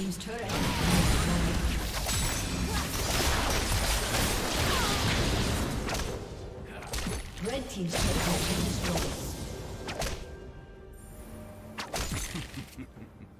Team's turret Red team's turret has been destroyed.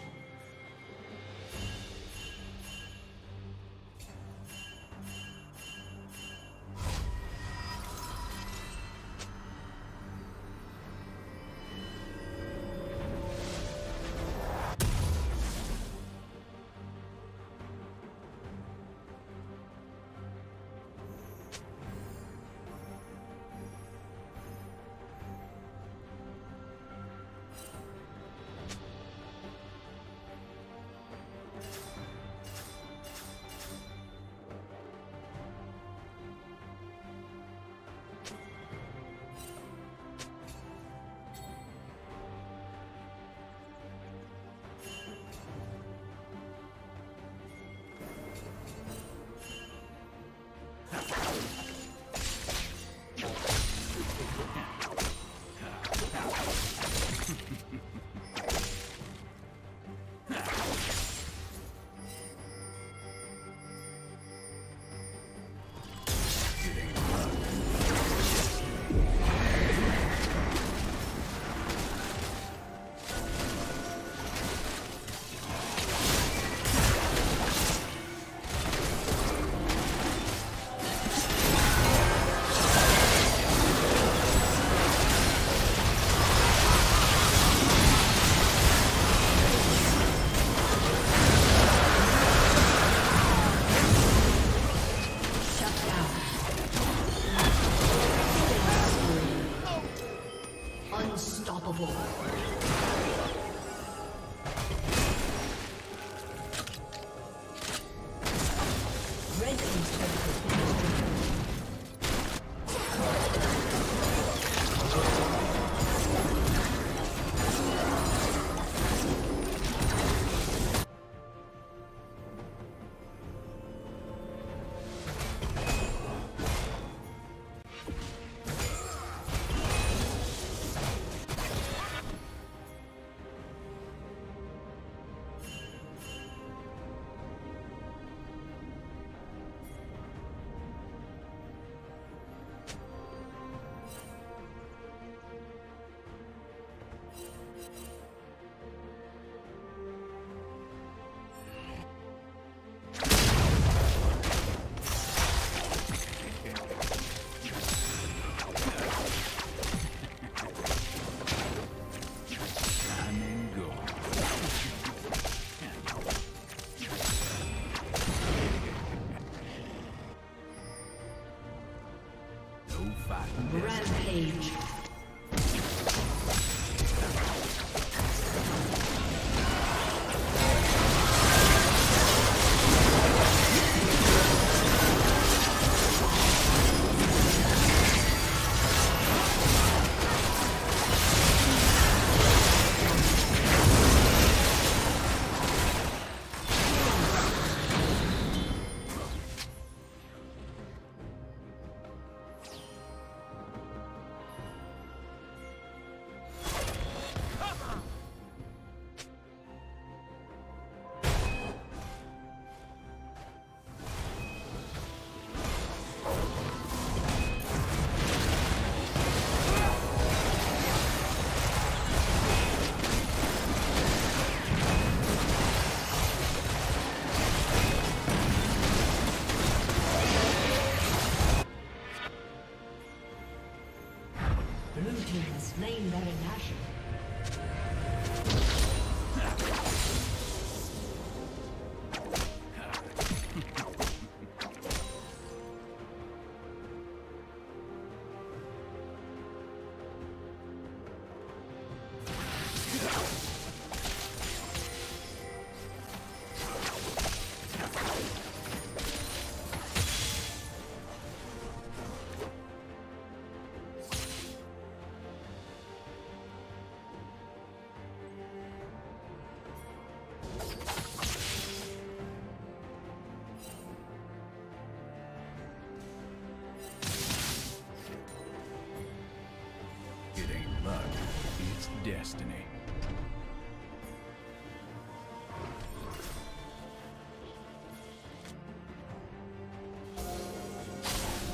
Destiny.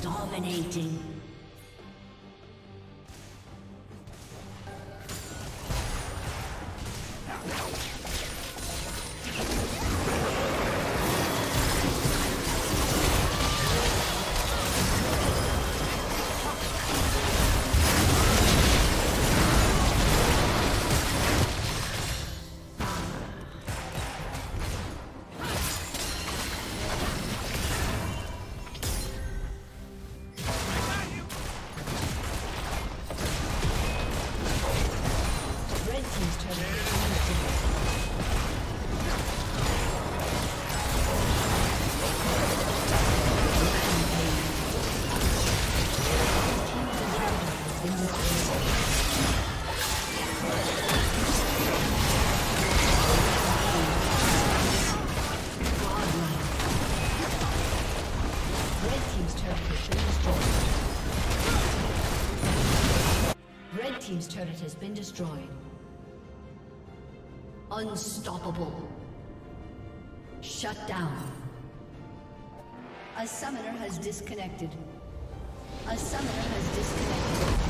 Dominating. Turret has been destroyed. Unstoppable. Shut down. A summoner has disconnected. A summoner has disconnected.